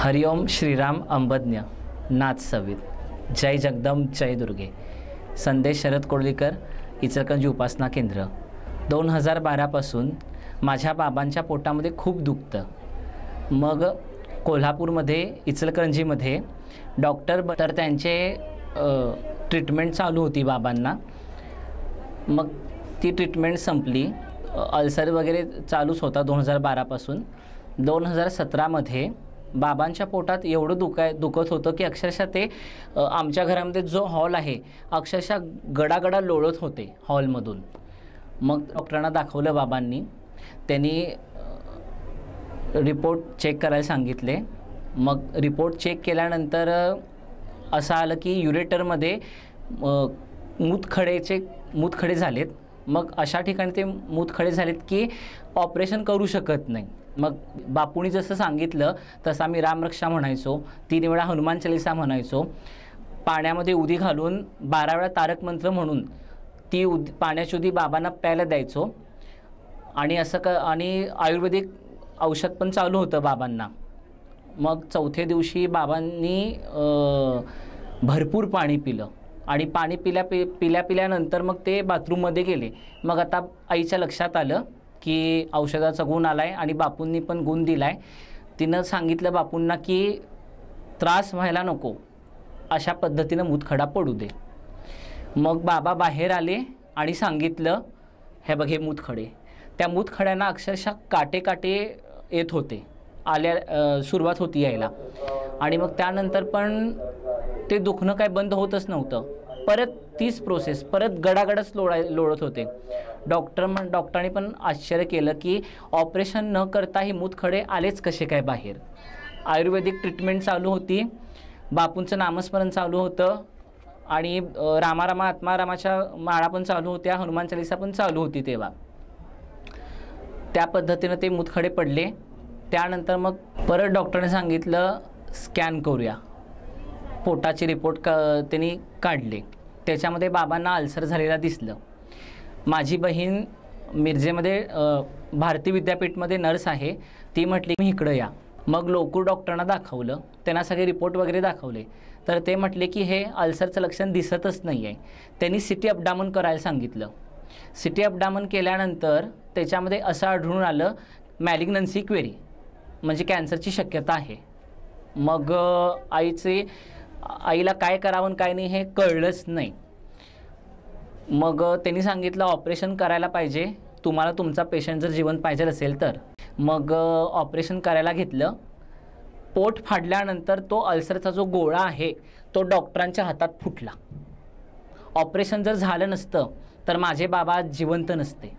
हरिओम श्रीराम अंबज्ञ नाथ सवित जय जगदम जय दुर्गे. संदेश शरद कोळलीकर इचलकंजी उपासना केंद्र. दोन हजार बारापासून माझ्या बाबांच्या पोटामध्ये खूप दुखतं. मग कोल्हापूरमध्ये इचलकरंजीमध्ये डॉक्टर तर त्यांचे ट्रीटमेंट चालू होती बाबांना. मग ती ट्रीटमेंट संपली. अल्सर वगैरे चालूच होता दोन हजार बारापासून दोन हजार सतरामध्ये बाबांच्या पोटात एवढं दुखाय दुखत होतं की अक्षरशः ते आमच्या घरामध्ये जो हॉल आहे अक्षरशः गडागडा लोळत होते हॉलमधून. मग डॉक्टरांना दाखवलं बाबांनी. त्यांनी रिपोर्ट चेक करायला सांगितले. मग रिपोर्ट चेक केल्यानंतर असं आलं की युरेटरमध्ये मूतखडेचे मूतखडे झालेत. मग अशा ठिकाणी ते मूतखडे झालेत की ऑपरेशन करू शकत नाही. मग बापूनी जसं सांगितलं तसं आम्ही रामरक्षा म्हणायचो तीन वेळा हनुमान चालिसा म्हणायचो. पाण्यामध्ये उदी घालून बारा वेळा तारक मंत्र म्हणून ती उद पाण्याची उदी बाबांना प्यायला द्यायचो. आणि असं क आणि आयुर्वेदिक औषध पण चालू होतं बाबांना. मग चौथ्या दिवशी बाबांनी भरपूर पाणी पिलं. आणि पाणी पिल्या पि पिल्या पिल्यानंतर मग ते बाथरूममध्ये गेले. मग आता आईच्या लक्षात आलं की औषधाचा गुण आला आहे आणि बापूंनी पण गुण दिला आहे तिनं सांगितलं बापूंना की त्रास व्हायला नको अशा पद्धतीनं मूतखडा पडू दे. मग बाबा बाहेर आले आणि सांगितलं हे बघ हे मूतखडे. त्या मूतखड्यांना अक्षरशः काटे काटे येत होते आल्या सुरुवात होती यायला. आणि मग त्यानंतर पण ते दुखणं काय बंद होतच नव्हतं. परत तीच प्रोसेस परत गडागडच लोळाय लोळत होते. डॉक्टर म्हण डॉक्टरांनी पण आश्चर्य केलं की ऑपरेशन न करता हे मूतखडे आलेच कसे काय बाहेर? आयुर्वेदिक ट्रीटमेंट चालू होती. बापूंचं नामस्मरण चालू होतं. आणि रामारामा आत्मारामाच्या माळा पण चालू होत्या. हनुमान चालिसा पण चालू होती तेव्हा. त्या पद्धतीनं ते मुतखडे पडले. त्यानंतर मग परत डॉक्टरने सांगितलं स्कॅन करूया. पोटाचे रिपोर्ट क त्यांनी काढले. त्याच्यामध्ये बाबांना अल्सर झालेला दिसलं. माझी बहीण मिरजेमध्ये भारती विद्यापीठमध्ये नर्स आहे. ती म्हटली मी इकडं या. मग लोकूर डॉक्टरांना दाखवलं. त्यांना सगळे रिपोर्ट वगैरे दाखवले. तर ते म्हटले की हे अल्सरचं लक्षण दिसतच नाही आहे त्यांनी सिटी अपडामन करायला सांगितलं. सिटी अपडामन केल्यानंतर त्याच्यामध्ये असं आढळून आलं मॅलिग्नन्सी क्वेरी म्हणजे कॅन्सरची शक्यता आहे. मग आईचे आईला काय करावं आणि काय नाही हे कळलंच नाही. मग त्यांनी सांगितलं ऑपरेशन करायला पाहिजे. तुम्हाला तुमचा पेशंट जर जिवंत पाहिजे असेल तर. मग ऑपरेशन करायला घेतलं. पोट फाडल्यानंतर तो अल्सरचा जो गोळा आहे तो डॉक्टरांच्या हातात फुटला. ऑपरेशन जर झालं नसतं तर माझे बाबा जिवंत नसते.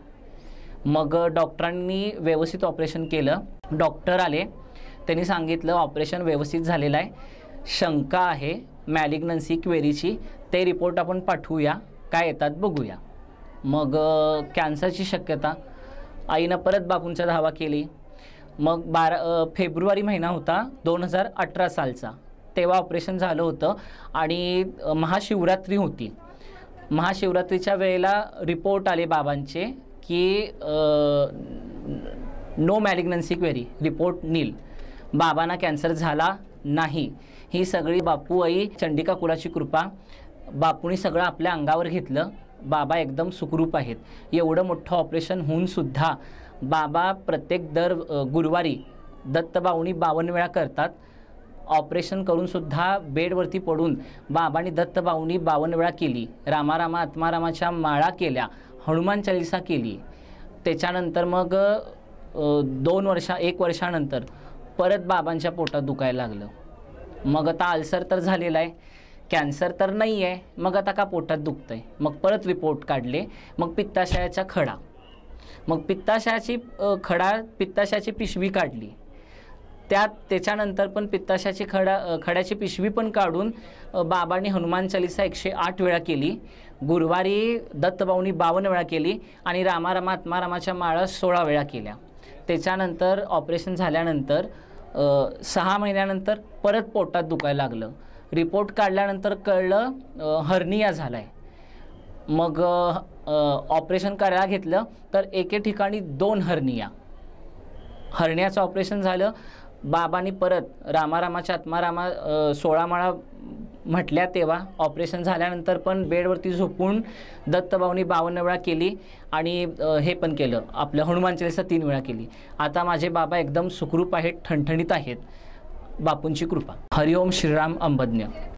मग डॉक्टरांनी व्यवस्थित ऑपरेशन केलं. डॉक्टर आले. त्यांनी सांगितलं ऑपरेशन व्यवस्थित झालेलं आहे. शंका आहे मॅलिग्नन्सी क्वेरीची. ते रिपोर्ट आपण पाठवूया. काय येतात बघूया. मग कॅन्सरची शक्यता. आईनं परत बापूंचा धावा केली. मग बारा फेब्रुवारी महिना होता दोन हजार अठरा सालचा. तेव्हा ऑपरेशन झालं होतं आणि महाशिवरात्री होती. महाशिवरात्रीच्या वेळेला रिपोर्ट आले बाबांचे की no malignancy query. Report nil. बाबांना कॅन्सर झाला. नाही. ही सगळी बापू आई चंडिका कुळाची कृपा. बापूंनी सगळं आपल्या अंगावर घेतलं. बाबा एकदम सुखरूप आहेत. एवढं मोठं ऑपरेशन होऊन सुद्धा बाबा प्रत्येक दर गुरुवारी दत्तबाऊनी बावन्न वेळा करतात. ऑपरेशन करूनसुद्धा बेडवरती पडून बाबांनी दत्तबाऊनी बावन्न वेळा केली. रामारामा आत्मारामाच्या माळा केल्या. हनुमान चालिसा केली. त्याच्यानंतर मग दोन वर्षा एक वर्षानंतर परत बाबांच्या पोटात दुखायला लागलं. मग आता अल्सर तर झालेला आहे. कॅन्सर तर नाही आहे मग आता का पोटात दुखतं आहे मग परत रिपोर्ट काढले. मग पित्ताशयाचा खडा. मग पित्ताशयाची खडा पित्ताशयाची पिशवी काढली. त्यात त्याच्यानंतर पण पित्ताशयाची खडा खड्याची पिशवी पण काढून बाबांनी हनुमान चालिसा एकशे आठ वेळा केली. गुरुवारी दत्तभाऊनी बावन्न वेळा केली आणि रामारामा आत्मारामाच्या माळा सोळा वेळा केल्या. त्याच्यानंतर ऑपरेशन झाल्यानंतर सहा महिन्यानंतर परत पोटात दुखायला लागलं. रिपोर्ट काढल्यानंतर कळलं हर्निया झाला आहे मग ऑपरेशन करायला घेतलं तर एके ठिकाणी दोन हर्निया. हरण्याचं ऑपरेशन झालं बाबांनी परत रामारामाच्या आत्मारामा सोळा माळा म्हटल्या तेव्हा. ऑपरेशन झाल्यानंतर पण बेडवरती झोपून दत्तभाऊनी बावन्न वेळा केली आणि हे पण केलं. आपलं हनुमान चालिसा तीन वेळा केली. आता माझे बाबा एकदम सुखरूप आहेत ठणठणीत आहेत. बापूंची कृपा. हरिओम श्रीराम अंबज्ञ.